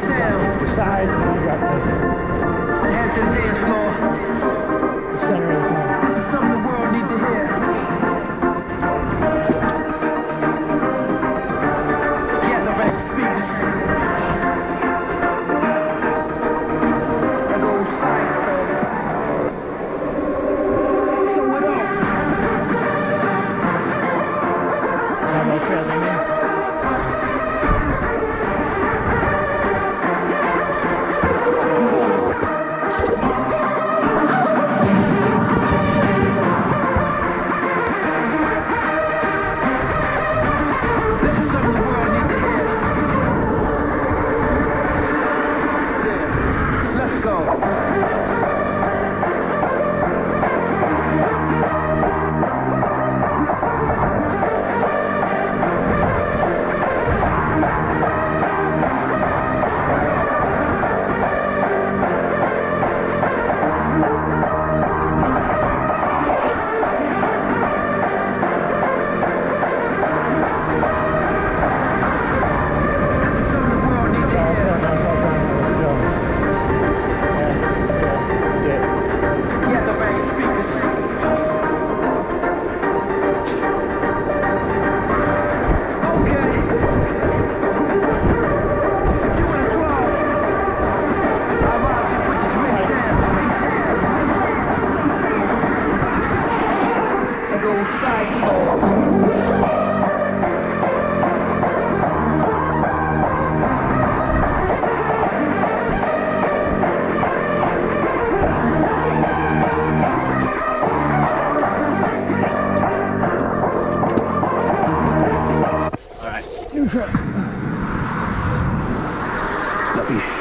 Besides, now we got the, the head to the dance floor.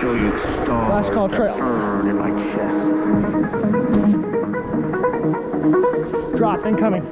show you stars Last call trail. burn in my chest. Drop incoming.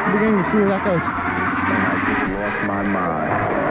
It's the beginning to see where that goes. I just lost my mind.